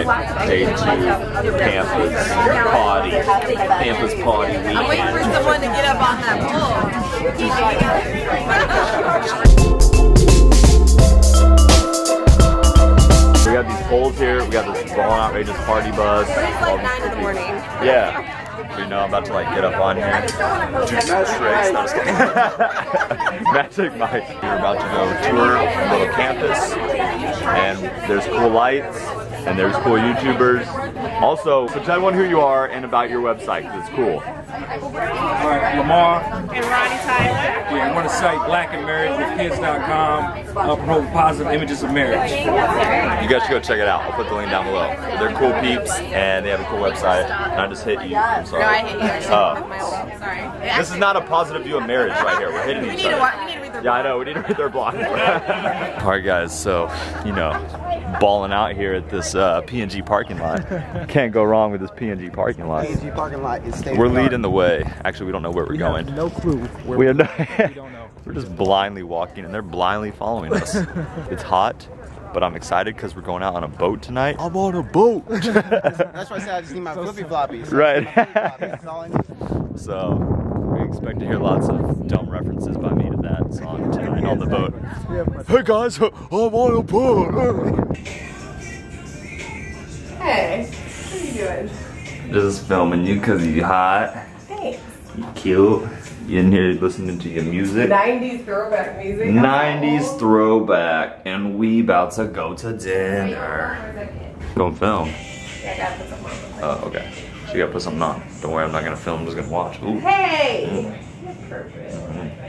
right, day two, campus party, campus party I'm waiting for someone to get up on that pole. We got these poles here. We got this ball outrageous party bus. It's like 9 in the morning. Yeah. You know, I'm about to like get up on here. Do some tricks. No, I'm just kidding. Magic Mike. We're about to go tour a little campus, and there's cool lights, and there's cool YouTubers. Also, so tell everyone who you are and about your website, because it's cool. Alright, Lamar. And Ronnie Tyler. Yeah, I want to site blackandmarriedwithkids.com. Uh, promote positive images of marriage. You guys should go check it out. I'll put the link down below. They're cool peeps, and they have a cool website. And I just hit you. I'm sorry. No, I hit you. actually. Oh. My old- Sorry. This is not a positive view of marriage right here. We're hitting We each need to other. we need to read their Yeah, I know. We need to read their blog. All right, guys. So, you know, balling out here at this uh, P&G parking lot. Can't go wrong with this P&G parking lot. P&G parking lot is We're of the art. leading the way. Actually, we don't know where we're We going. no clue where We have no. we don't know. we're just blindly walking, and they're blindly following us. it's hot, but I'm excited because we're going out on a boat tonight. I'm on a boat. That's why I said I just need my flippy floppies. Right. That's all I need. So we expect to hear lots of dumb references by me that song tonight on the boat. Hey guys, I'm on a boat. Hey, what are you doing? Just filming you cause you hot, Thanks. you cute, you in here listening to your music. 90s throwback music. 90s throwback, and we about to go to dinner. Go film. Yeah, I gotta put something on. Oh, okay. So you gotta put something on. Don't worry, I'm not gonna film, I'm just gonna watch. Ooh. Hey! Mm. Perfect. Mm-hmm.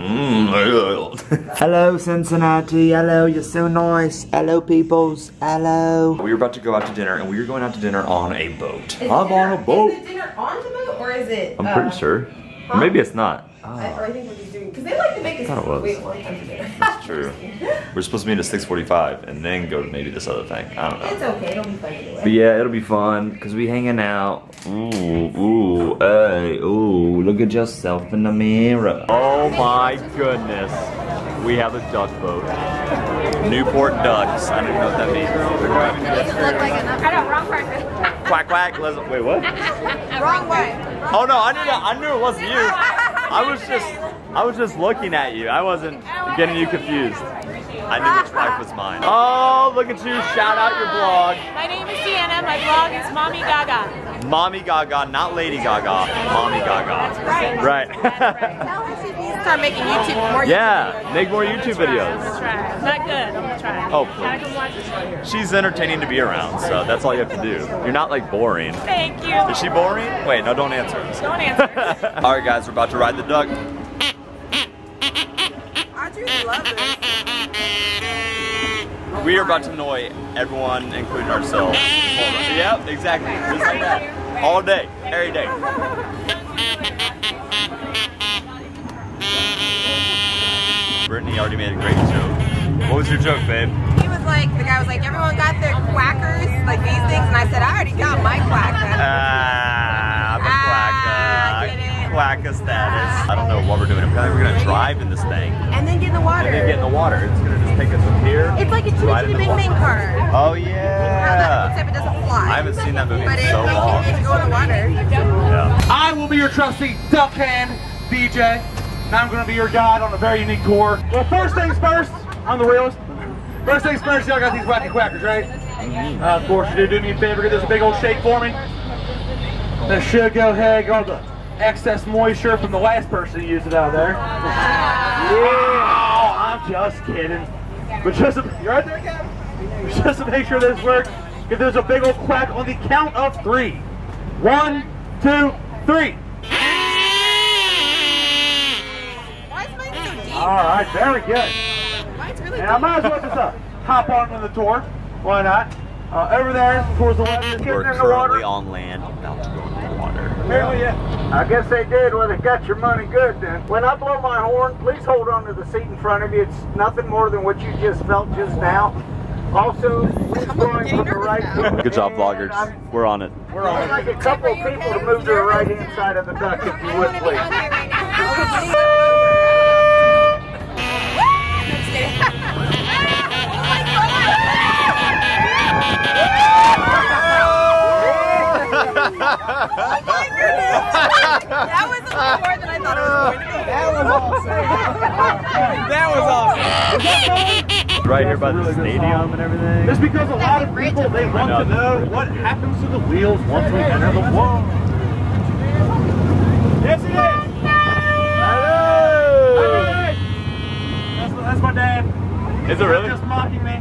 Mm. Hello, Cincinnati. Hello, you're so nice. Hello, peoples. Hello. we were about to go out to dinner, and we were going out to dinner on a boat. Is I'm dinner- on a boat. Is the dinner on the boat or is it? I'm uh, pretty sure. Or maybe it's not. I, or I think we're just doing because they like to make us it was. wait a long time to dinner. That's true. We're supposed to meet at 6:45 and then go to maybe this other thing. I don't know. It's okay. It'll be fun anyway. But yeah, it'll be fun because we hanging out. Ooh, ooh, hey, ooh, look at yourself in the mirror. Oh my goodness. We have a duck boat. Newport Ducks. I don't know what that means. They're driving to I know, wrong person. Quack quack. Let's- Wait, what? wrong way. Oh no, I knew that. I knew it wasn't you. I was just, I was just looking at you. I wasn't getting you confused. I knew which wife was mine. Oh, look at you! Shout out your blog, My name is Sienna. My blog is Mommy Gaga. Mommy Gaga, not Lady Gaga, Mommy Gaga. right. Right. Start making YouTube more. yeah, make more YouTube I'm videos. gonna try. Not good. I'm gonna try. Oh, please. come watch this. She's entertaining to be around, so that's all you have to do. You're not like boring. Thank you. Is she boring? Wait, no, don't answer. Don't answer. all right, guys, we're about to ride the duck. I truly love this. We are about to annoy everyone, including ourselves. Yep, exactly. Just like that. All day, every day. Brittany already made a great joke. What was your joke, babe? He was like, the guy was like, everyone got their quackers, like these things, and I said, I already got my quacker. Ah, I'm a quacka. get it. Quacka status. I don't know what we're doing. Apparently we're gonna drive in this thing and then get in the water. and then get in the water. It's gonna just take us from here. it's like a chitty right in chitty bang car. Oh yeah. Except it doesn't fly. I haven't seen that movie but in so it long. can go in the water. Yeah. I will be your trusty duck hand DJ, and I'm going to be your guide on a very unique tour. Well, first things first, I'm the realist. First things first, y'all got these wacky quackers, right? Uh, of course, you do do me a favor, get this a big old shake for me. That should go ahead, get all the excess moisture from the last person who used it out there. Yeah, I'm just kidding. But just to, you right there, Kevin? Just to make sure this works, if there's a big old quack on the count of three. One, two, three. Why is mine so deep? All right, very good. Mine's really And I might as well just uh, hop on in the tour. Why not? Uh, over there, towards the left, just getting We're in the water. currently on land, about to go into the water. Apparently, yeah. I guess they did. Well, they got your money good then. When I blow my horn, please hold on to the seat in front of you. It's nothing more than what you just felt just now. Also, we're going from the right. Good job, vloggers. I'm- We're on it. We're on. It. I'd like a couple of people to move to the right hand side of the duck, if you would, please. Oh my goodness! That was a little more than I thought it was going to be. That was awesome. right here by the stadium and everything. It's because a lot of people they want to know what happens to the wheels once we enter the wall. Yes, it is. That's, that's my dad. Is it really? Just mocking me.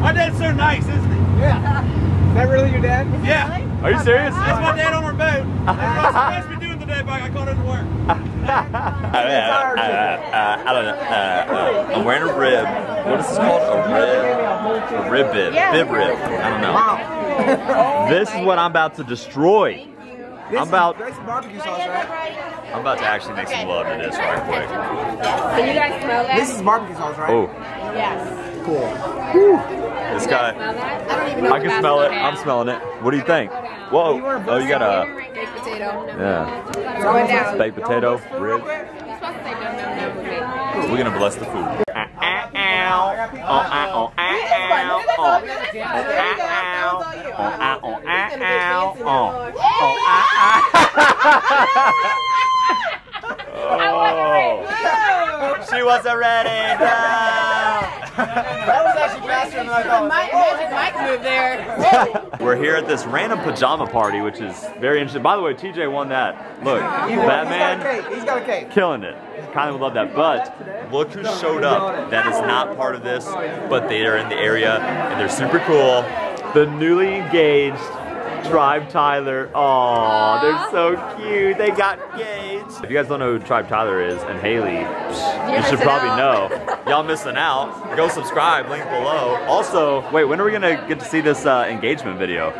My dad's so nice, isn't he? Yeah. Is that really your dad? Yeah. Are you serious? That's my dad on our boat. That's what I'm supposed to be doing today, but I called it to work. Uh, uh, uh, I don't know. Uh, uh, I'm wearing a rib. What is this called? A rib? A rib bib. Bib rib. I don't know. This is what I'm about to destroy. I'm about That's barbecue sauce, right? I'm about to actually make some love to this right quick. Can you guys smell that? This is barbecue sauce, right? Oh, Yes. Cool. this guy. Smell? I don't even know I can smell it. I'm smelling it. What do you think? Whoa. Oh, you got a Baked potato. yeah. Going down. Baked potato, rib. You're supposed to say no, no, no with me. We're gonna bless the food. Oh. She wasn't ready. No. That was actually faster than I thought. Mike, magic Mike moved there. We're here at this random pajama party, which is very interesting. By the way, TJ won that. Look, He's got a Batman. He's got a cake. killing it. Kind of love that. But look who showed up. That is not part of this, but they are in the area and they're super cool. The newly engaged Tribe Tyler. Oh, they're so cute. They got engaged. If you guys don't know who Tribe Tyler is and Haylee, you should probably out. know. Y'all missing out. Go subscribe, link below. Also, wait, when are we gonna get to see this uh, engagement video?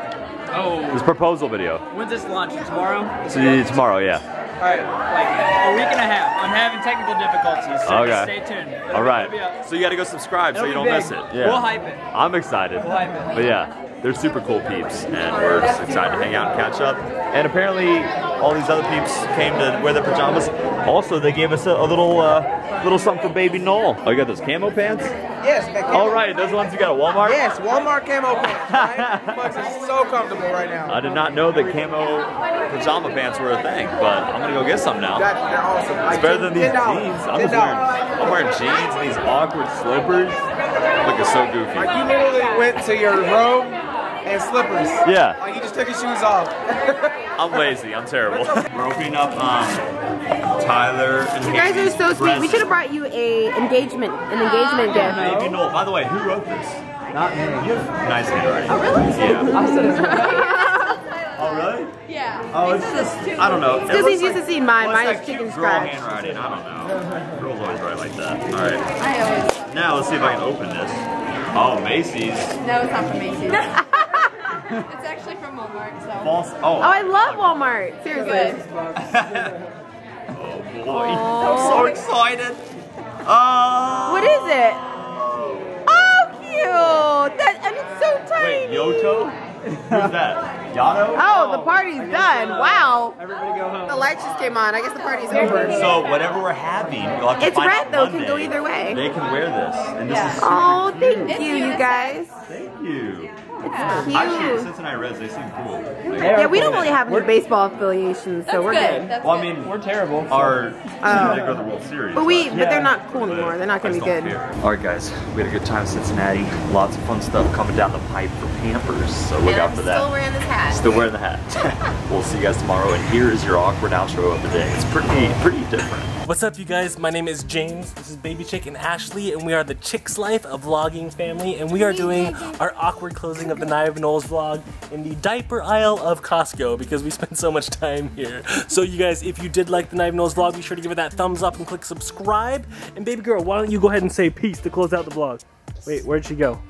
Oh, This proposal video? when's this launch? Tomorrow? See tomorrow, yeah. Alright, like a week and a half. I'm having technical difficulties, so just Okay. stay tuned. It'll All be- right. it'll be up. So you gotta go subscribe so It'll you don't big. miss it. Yeah. We'll hype it. I'm excited. We'll hype it. But yeah, they're super cool peeps, and we're just excited to hang out and catch up. And apparently, all these other peeps came to wear their pajamas. Also, they gave us a, a little, uh, little something for baby Noel. Oh, you got those camo pants? Yes, that camo. All right, those ones you got at Walmart. Yes, Walmart camo pants, right? Bucks so comfortable right now. I did not know that camo pajama pants were a thing, but I'm gonna go get some now. That's, they're awesome. It's better than these jeans. I'm just wearing, I'm wearing jeans and these awkward slippers. Look, it's so goofy. Like you literally went to your robe and slippers. Yeah. Like you just took his shoes off. I'm lazy. I'm terrible. We're opening up um, Tyler and You guys are so sweet. We should have brought you a engagement, an engagement gift. Baby Noel. By the way, who wrote this? Not me. You have nice handwriting. Oh, really? Yeah. oh, really? Yeah. Oh, it's just, I don't know. Because he's used to seeing mine. Well, it's Mine like is chicken cute girl scratch. handwriting. I don't know. Girls always write like that. All right. I always. Now let's see if I can open this. Oh, Macy's. No, it's not from Macy's. It's actually from Walmart. So. False. Oh, Oh. I love Walmart. Seriously. oh boy. I'm so excited. Oh. What is it? Oh, cute. That and it's so tiny. Wait, Yoto? Who's that? Yato? Oh, the party's done. Wow. Everybody go home. The lights just came on. I guess the party's over. So whatever we're having, you'll have to It's find red, out though. Can go either way. They can wear this, and this is oh, super Oh, cute. thank you, you guys. Thank you. It's Actually, cute. Cincinnati Reds, they seem cool. Like, Yeah, we don't really have any baseball affiliations, so we're good. well, I mean, We're terrible. our team Oh. go to the World Series. But we, but- but they're not cool anymore. They're not gonna be good. care. All right, guys, we had a good time in Cincinnati. Lots of fun stuff coming down the pipe for Pampers, so look out for that. Still wearing this hat. Still wearing the hat. we'll see you guys tomorrow, and here is your awkward outro of the day. It's pretty, pretty different. What's up, you guys? My name is James. This is Baby Chick and Ashley, and we are the Chick's Life, a vlogging family, and we are doing our awkward closing of the Niven Nulls vlog in the diaper aisle of Costco because we spend so much time here. So, you guys, if you did like the Niven Nulls vlog, be sure to give it that thumbs up and click subscribe. And baby girl, why don't you go ahead and say peace to close out the vlog? Wait, where'd she go?